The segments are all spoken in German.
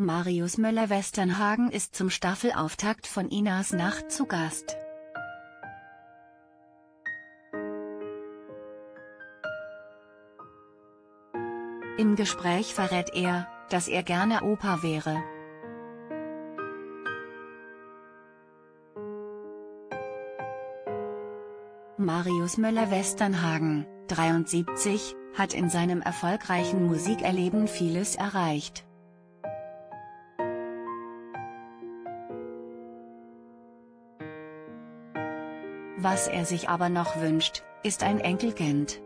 Marius Müller-Westernhagen ist zum Staffelauftakt von Inas Nacht zu Gast. Im Gespräch verrät er, dass er gerne Opa wäre. Marius Müller-Westernhagen, 73, hat in seinem erfolgreichen Musikerleben vieles erreicht. Was er sich aber noch wünscht, ist ein Enkelkind.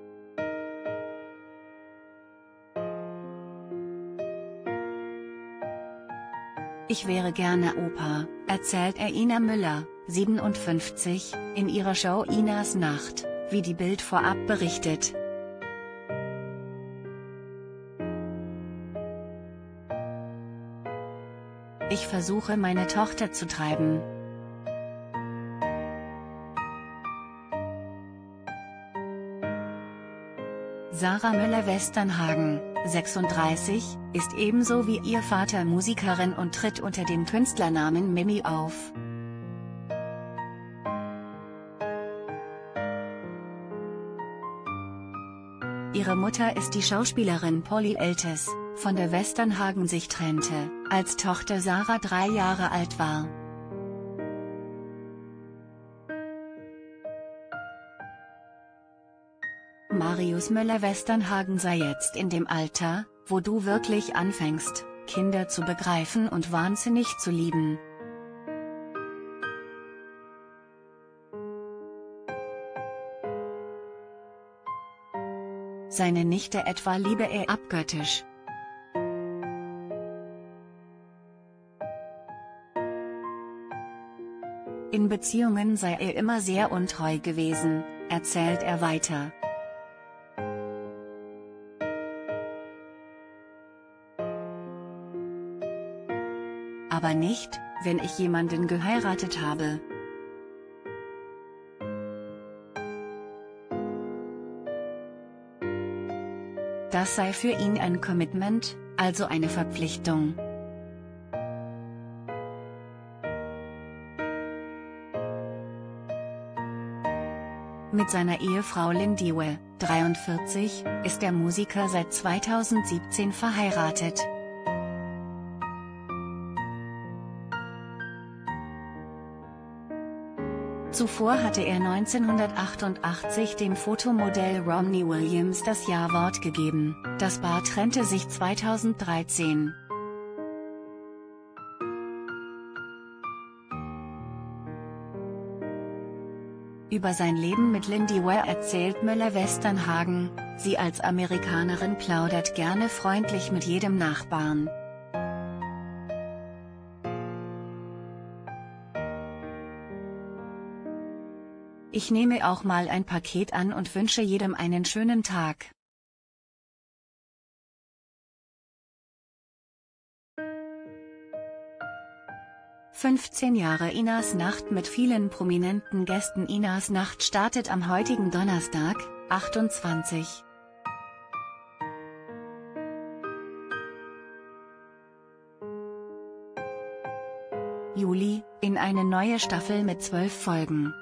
Ich wäre gerne Opa, erzählt er Ina Müller, 57, in ihrer Show Inas Nacht, wie die Bild vorab berichtet. Ich versuche meine Tochter zu treiben. Sarah Müller-Westernhagen, 36, ist ebenso wie ihr Vater Musikerin und tritt unter dem Künstlernamen Mimi auf. Ihre Mutter ist die Schauspielerin Polly Eltes, von der Westernhagen sich trennte, als Tochter Sarah drei Jahre alt war. Marius Müller-Westernhagen sei jetzt in dem Alter, wo du wirklich anfängst, Kinder zu begreifen und wahnsinnig zu lieben. Seine Nichte etwa liebe er abgöttisch. In Beziehungen sei er immer sehr untreu gewesen, erzählt er weiter. Aber nicht, wenn ich jemanden geheiratet habe. Das sei für ihn ein Commitment, also eine Verpflichtung. Mit seiner Ehefrau Lindiwe, 43, ist der Musiker seit 2017 verheiratet. Zuvor hatte er 1988 dem Fotomodell Romney Williams das Ja-Wort gegeben, das Paar trennte sich 2013. Über sein Leben mit Lindy Ware erzählt Müller-Westernhagen, sie als Amerikanerin plaudert gerne freundlich mit jedem Nachbarn. Ich nehme auch mal ein Paket an und wünsche jedem einen schönen Tag. Fünfzehn Jahre Inas Nacht mit vielen prominenten Gästen Inas Nacht startet am heutigen Donnerstag, 28. Juli, in eine neue Staffel mit zwölf Folgen.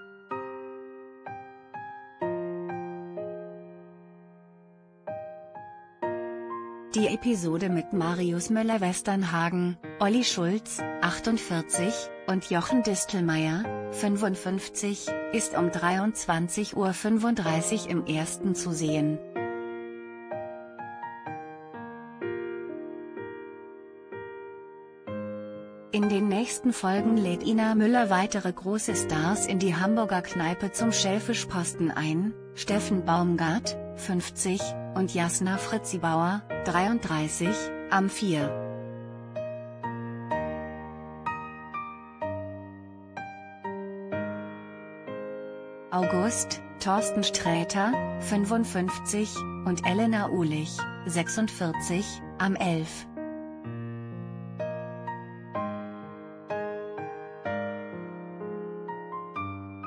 Die Episode mit Marius Müller-Westernhagen, Olli Schulz, 48, und Jochen Distelmeier, 55, ist um 23.35 Uhr im ersten zu sehen. In den nächsten Folgen lädt Ina Müller weitere große Stars in die Hamburger Kneipe zum Schellfischposten ein, Steffen Baumgart, 50, und Jasna Fritzibauer, 33, am 4. August, Thorsten Sträter, 55, und Elena Uhlich, 46, am 11.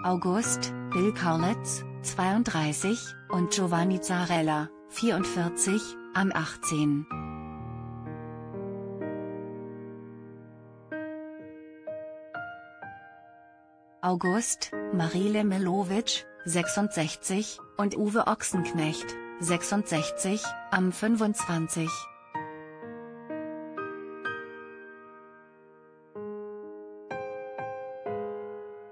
August, Bill Kaulitz, 32, und Giovanni Zarella, 44, am 18. August, Marile Melovic, 66, und Uwe Ochsenknecht, 66, am 25.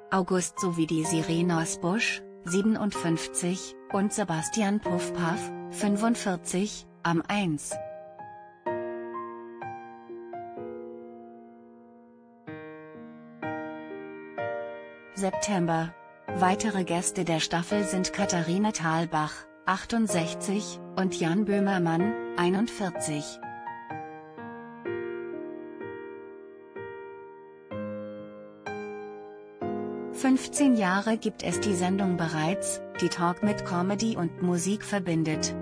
August sowie die Sirenos Busch, 57, und Sebastian Puffpaff, 45, am 1. September. Weitere Gäste der Staffel sind Katharina Thalbach, 68, und Jan Böhmermann, 41. Fünfzehn Jahre gibt es die Sendung bereits, die Talk mit Comedy und Musik verbindet.